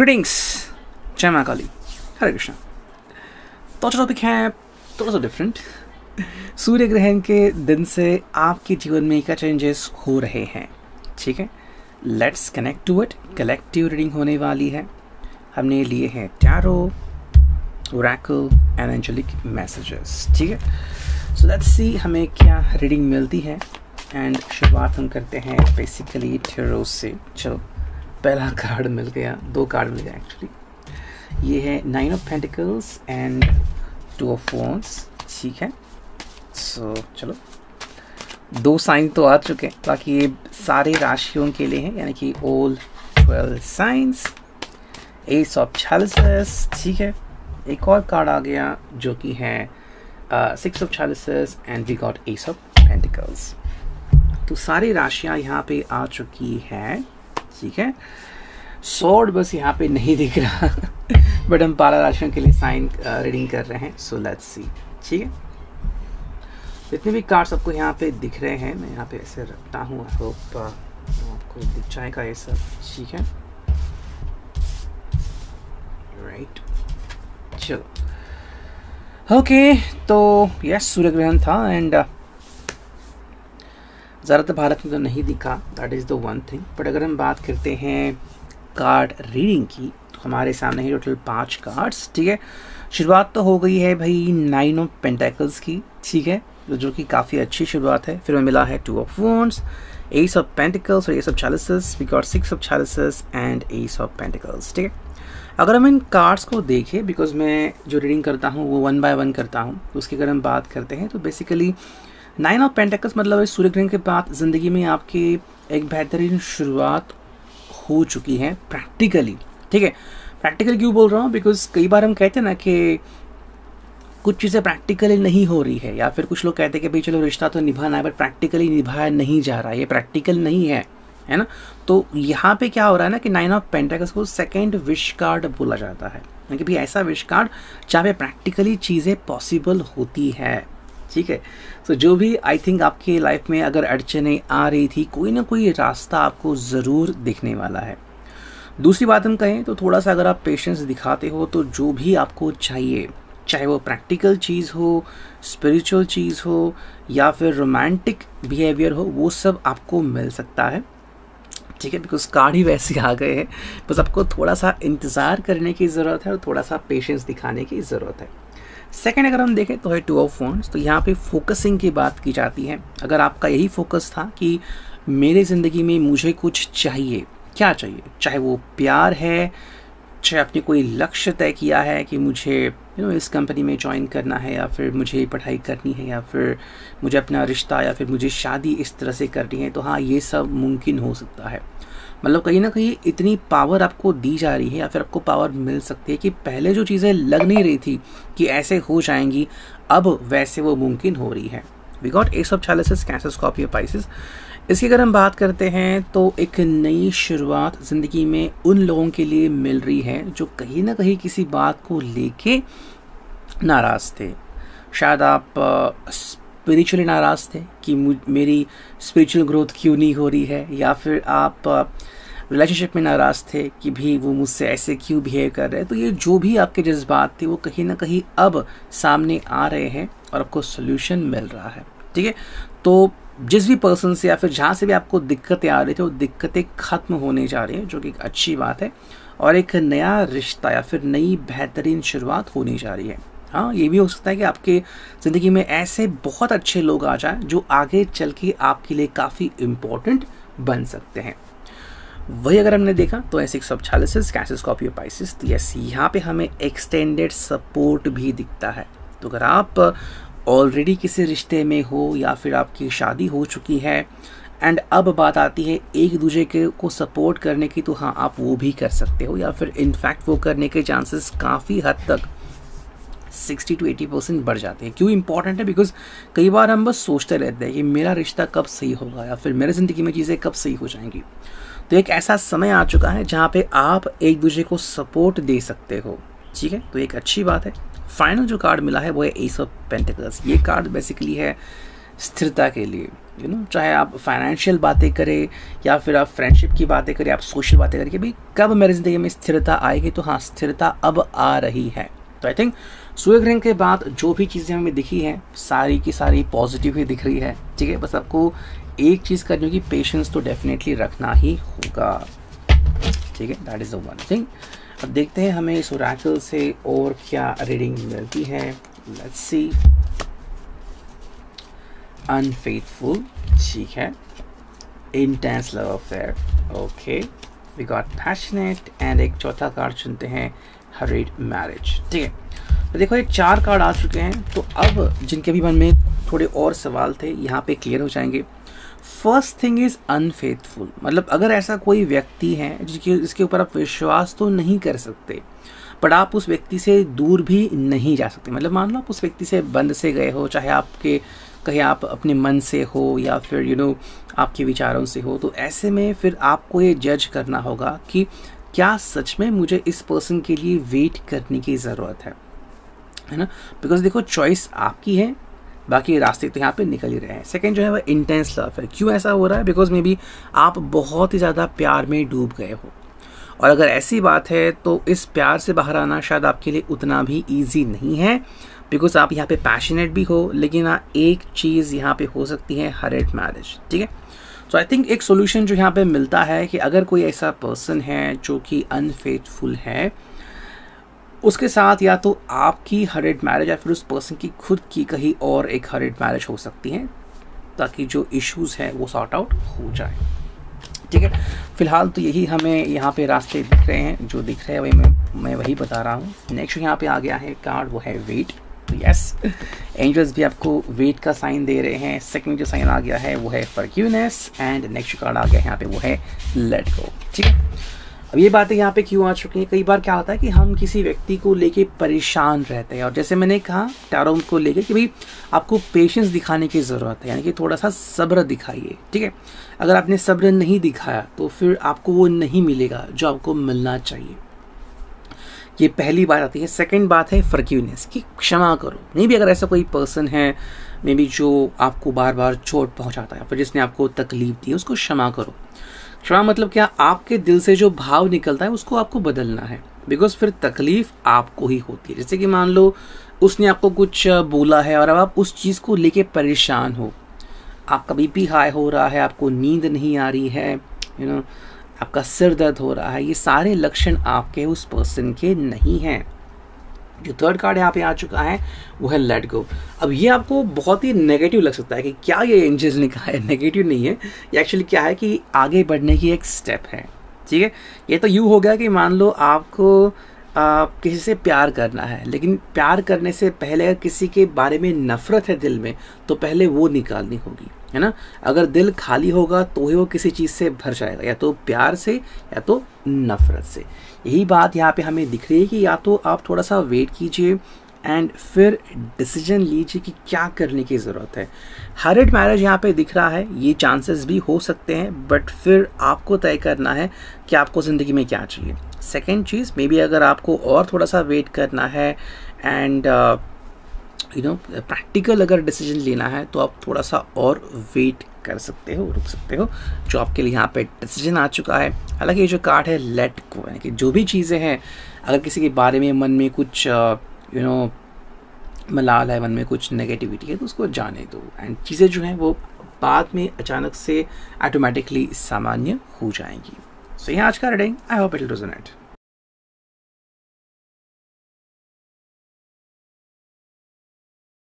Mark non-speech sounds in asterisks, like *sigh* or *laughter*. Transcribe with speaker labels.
Speaker 1: Greetings जय माँ हरे कृष्णा तो टॉपिक है थोड़ा सा डिफरेंट सूर्य ग्रहण के दिन से आपके जीवन में क्या चेंजेस हो रहे हैं? ठीक है? Let's connect to it collective reading होने वाली है। हमने लिए हैं टैरो ओरेकल एंड मैसेजेस ठीक है? सो लेट्स सी हमें क्या रीडिंग मिलती है। एंड शुरुआत हम करते हैं बेसिकली टैरो से. चलो। पहला कार्ड मिल गया दो कार्ड मिल गया एक्चुअली ये है nine of pentacles and two of phones ठीक है? सो so, चलो। दो साइन तो आ चुके हैं बाकी ये सारे राशियों के लिए हैं यानी कि all twelve signs ace of chalices ठीक है? एक और कार्ड आ गया जो कि है six of chalices and we got ace of pentacles तो सारी राशियाँ यहाँ पे आ चुकी हैं। ठीक है? सॉर्ड बस यहाँ पे नहीं दिख रहा। बट हम पारा राशियों के लिए साइन रीडिंग कर रहे हैं सो लेट्स सी ठीक है? जितने भी कार्ड्स आपको यहाँ पे दिख रहे हैं, मैं यहाँ पे ऐसे रखता हूँ आई होप आपको दिख जाएगा ये सब, ठीक है? राइट चलो। ओके तो यस सूर्य ग्रहण था एंड ज़्यादातर भारत में तो नहीं दिखा that is the one thing but अगर हम बात करते हैं कार्ड रीडिंग की तो हमारे सामने ही टोटल पाँच कार्ड्स ठीक है? शुरुआत तो हो गई है भाई नाइन ऑफ़ पेंटेकल्स की, ठीक है? जो कि काफ़ी अच्छी शुरुआत है। फिर हमें मिला है two of wands ace of pentacles और ace of chalices got six of chalices and ace of pentacles ठीक है? अगर हम इन कार्ड्स को देखें बिकॉज़ मैं जो रीडिंग करता हूँ, वो वन बाय वन करता हूँ, उसकी अगर हम बात करते हैं तो बेसिकली नाइन ऑफ़ पेंटेकल्स मतलब सूर्य ग्रहण के बाद ज़िंदगी में आपकी एक बेहतरीन शुरुआत हो चुकी है प्रैक्टिकली ठीक है? प्रैक्टिकल क्यों बोल रहा हूँ? बिकॉज़ कई बार हम कहते हैं ना कि कुछ चीज़ें प्रैक्टिकली नहीं हो रही है, या फिर कुछ लोग कहते हैं कि भाई चलो रिश्ता तो निभाना है बट प्रैक्टिकली निभाया नहीं जा रहा है ये प्रैक्टिकल नहीं है है ना? तो यहाँ पे क्या हो रहा है ना कि नाइन ऑफ़ पेंटेकल्स को सेकेंड विश कार्ड बोला जाता है। कि भाई ऐसा विश कार्ड जहाँ पे प्रैक्टिकली चीज़ें पॉसिबल होती है। ठीक है? सो जो भी आई थिंक आपके लाइफ में अगर अड़चने आ रही थी, कोई ना कोई रास्ता आपको ज़रूर दिखने वाला है। दूसरी बात हम कहें तो थोड़ा सा अगर आप पेशेंस दिखाते हो तो जो भी आपको चाहिए, चाहे वो प्रैक्टिकल चीज़ हो स्पिरिचुअल चीज़ हो, या फिर रोमांटिक बिहेवियर हो, वो सब आपको मिल सकता है। ठीक है? बिकॉज़ कार्ड ही वैसे आ गए हैं। बस आपको थोड़ा सा इंतज़ार करने की ज़रूरत है और थोड़ा सा पेशेंस दिखाने की ज़रूरत है। सेकेंड अगर हम देखें तो है टू ऑफ़ फोन्स तो यहाँ पे फोकसिंग की बात की जाती है। अगर आपका यही फोकस था कि मेरे ज़िंदगी में मुझे कुछ चाहिए, क्या चाहिए? चाहे वो प्यार है, चाहे आपने कोई लक्ष्य तय किया है कि मुझे यू नो इस कंपनी में ज्वाइन करना है, या फिर मुझे पढ़ाई करनी है, या फिर मुझे अपना रिश्ता, या फिर मुझे शादी इस तरह से करनी है तो हाँ ये सब मुमकिन हो सकता है। मतलब कहीं ना कहीं इतनी पावर आपको दी जा रही है या फिर आपको पावर मिल सकती है कि पहले जो चीज़ें लग नहीं रही थी कि ऐसे हो जाएँगी, अब वैसे वो मुमकिन हो रही है। We got ace of chalices cancer Scorpio Pisces इसकी अगर हम बात करते हैं तो एक नई शुरुआत ज़िंदगी में उन लोगों के लिए मिल रही है जो कहीं ना कहीं किसी बात को लेके नाराज़ थे। शायद आप स्पिरिचुअली नाराज़ थे कि मेरी स्पिरिचुअल ग्रोथ क्यों नहीं हो रही है? या फिर आप रिलेशनशिप में नाराज़ थे कि भी वो मुझसे ऐसे क्यों बिहेव कर रहे हैं? तो ये जो भी आपके जज्बात थे, वो कहीं ना कहीं अब सामने आ रहे हैं और आपको सोल्यूशन मिल रहा है। ठीक है? तो जिस भी पर्सन से या फिर जहाँ से भी आपको दिक्कतें आ रही थी, वो दिक्कतें ख़त्म होने जा रही हैं, जो कि एक अच्छी बात है। और एक नया रिश्ता या फिर नई बेहतरीन शुरुआत होने जा रही है। हाँ ये भी हो सकता है कि आपके ज़िंदगी में ऐसे बहुत अच्छे लोग आ जाएँ जो आगे चल के आपके लिए काफ़ी इम्पोर्टेंट बन सकते हैं। वही अगर हमने देखा तो ऐसे सब छालिस कैसिस पाइसिस तो यस यहाँ पे हमें एक्सटेंडेड सपोर्ट भी दिखता है। तो अगर आप ऑलरेडी किसी रिश्ते में हो या फिर आपकी शादी हो चुकी है एंड अब बात आती है एक दूसरे के को सपोर्ट करने की तो हाँ आप वो भी कर सकते हो या फिर इनफैक्ट वो करने के चांसेस काफ़ी हद तक सिक्सटी टू एटी परसेंट बढ़ जाते हैं। क्यों इंपॉर्टेंट है? बिकॉज़ कई बार हम बस सोचते रहते हैं कि मेरा रिश्ता कब सही होगा या फिर मेरे ज़िंदगी में चीज़ें कब सही हो जाएँगी। तो एक ऐसा समय आ चुका है जहाँ पे आप एक दूसरे को सपोर्ट दे सकते हो। ठीक है? तो एक अच्छी बात है। फाइनल जो कार्ड मिला है वो है एस ऑफ़ पेंटिकल्स ये कार्ड बेसिकली है स्थिरता के लिए। यू नो चाहे आप फाइनेंशियल बातें करें या फिर आप फ्रेंडशिप की बातें करें, आप सोशल बातें करें कि भाई कब मेरी ज़िंदगी में स्थिरता आएगी? तो हाँ स्थिरता अब आ रही है। तो आई थिंक सूर्य ग्रहण के बाद जो भी चीज़ें हमें दिखी हैं, सारी की सारी पॉजिटिव ही दिख रही है, ठीक है? बस आपको एक चीज़ करनी होगी पेशेंस तो डेफिनेटली रखना ही होगा, ठीक है? That is the one thing अब देखते हैं हमें इस ओरेकल से और क्या रीडिंग मिलती है। लेट्स सी अनफेथफुल ठीक है? Intense love affair okay we got passionate and एक चौथा कार्ड चुनते हैं हरीड मैरिज ठीक है? तो देखो ये चार कार्ड आ चुके हैं। तो अब जिनके भी मन में थोड़े और सवाल थे यहाँ पे क्लियर हो जाएँगे। फ़र्स्ट थिंग इज़ अनफेथफुल मतलब अगर ऐसा कोई व्यक्ति है जिसके जिसके ऊपर आप विश्वास तो नहीं कर सकते बट आप उस व्यक्ति से दूर भी नहीं जा सकते। मतलब मान लो आप उस व्यक्ति से बंद से गए हो चाहे आपके कहीं आप अपने मन से हो या फिर यू you नो know, आपके विचारों से हो तो ऐसे में फिर आपको ये जज करना होगा कि क्या सच में मुझे इस पर्सन के लिए वेट करने की ज़रूरत है। है ना? बिकॉज़ देखो चॉइस आपकी है, बाकी रास्ते तो यहाँ पे निकल ही रहे हैं। सेकंड जो है वह इंटेंस लव है। क्यों ऐसा हो रहा है? बिकॉज़ मे बी आप बहुत ही ज़्यादा प्यार में डूब गए हो। और अगर ऐसी बात है तो इस प्यार से बाहर आना शायद आपके लिए उतना भी ईजी नहीं है। बिकॉज़ आप यहाँ पे पैशनेट भी हो, लेकिन हाँ एक चीज़ यहाँ पे हो सकती है, हरेड मैरिज ठीक है? सो आई थिंक एक सोल्यूशन जो यहाँ पे मिलता है कि अगर कोई ऐसा पर्सन है, जो कि अनफेथफुल है उसके साथ या तो आपकी हरेड मैरिज या फिर उस पर्सन की खुद की कहीं और एक हरेड मैरिज हो सकती है ताकि जो इश्यूज़ हैं वो सॉर्ट आउट हो जाए। ठीक है? फ़िलहाल तो यही हमें यहाँ पे रास्ते दिख रहे हैं जो दिख रहे हैं वही मैं मैं वही बता रहा हूँ। नेक्स्ट यहाँ पे आ गया है कार्ड वो है वेट तो यस एंजल्स *laughs* भी आपको वेट का साइन दे रहे हैं। सेकंड जो साइन आ गया है वो है फर्क्यूनेस एंड नेक्स्ट कार्ड आ गया है यहाँ पे वो है लेट गो ठीक है? अब ये बातें यहाँ पे क्यों आ चुकी हैं? कई बार क्या होता है कि हम किसी व्यक्ति को लेके परेशान रहते हैं। और जैसे मैंने कहा, टैरो को लेके कि भाई, आपको पेशेंस दिखाने की ज़रूरत है, यानी कि थोड़ा सा सब्र दिखाइए, ठीक है? अगर आपने सब्र नहीं दिखाया तो फिर आपको वो नहीं मिलेगा जो आपको मिलना चाहिए। ये पहली बात आती है। सेकंड बात है फर्क्यूनेस कि क्षमा करो। नहीं भी अगर ऐसा कोई पर्सन है मे बी जो आपको बार बार चोट पहुंचाता है फिर जिसने आपको तकलीफ़ दी उसको क्षमा करो। क्षमा मतलब क्या आपके दिल से जो भाव निकलता है, उसको आपको बदलना है। बिकॉज़ फिर तकलीफ़ आपको ही होती है। जैसे कि मान लो, उसने आपको कुछ बोला है और अब आप उस चीज़ को लेके परेशान हो। आपका बीपी हाई हो रहा है, आपको नींद नहीं आ रही है यू नो आपका सिर दर्द हो रहा है, ये सारे लक्षण आपके उस पर्सन के नहीं हैं। जो थर्ड कार्ड यहाँ पे आ चुका है, वो है लेट गो अब ये आपको बहुत ही नेगेटिव लग सकता है कि क्या ये एंजल्स ने कहा है? नेगेटिव नहीं है. ये एक्चुअली क्या है कि आगे बढ़ने की एक स्टेप है. ठीक है? ये तो यू हो गया कि मान लो आपको आ, किसी से प्यार करना है लेकिन प्यार करने से पहले अगर किसी के बारे में नफरत है दिल में तो पहले वो निकालनी होगी है ना? अगर दिल खाली होगा तो ही वो किसी चीज़ से भर जाएगा या तो प्यार से या तो नफरत से। यही बात यहाँ पे हमें दिख रही है कि या तो आप थोड़ा सा वेट कीजिए एंड फिर डिसीज़न लीजिए कि क्या करने की ज़रूरत है। हरेड मैरिज यहाँ पे दिख रहा है ये चांसेस भी हो सकते हैं बट फिर आपको तय करना है कि आपको ज़िंदगी में क्या चाहिए। सेकेंड चीज़ मे बी अगर आपको और थोड़ा सा वेट करना है एंड यू नो प्रैक्टिकल अगर डिसीज़न लेना है तो आप थोड़ा सा और वेट कर सकते हो, रुक सकते हो, जो आपके लिए यहाँ पे डिसीज़न आ चुका है। हालाँकि ये जो कार्ड है लेट को यानी कि जो भी चीज़ें हैं, अगर किसी के बारे में मन में कुछ यू नो मलाल है, मन में कुछ नेगेटिविटी है तो उसको जाने दो। एंड चीज़ें जो हैं, वो बाद में अचानक से ऑटोमेटिकली सामान्य हो जाएँगी। So, यहाँ आज का रेडिंग आई होप इट डोजनेट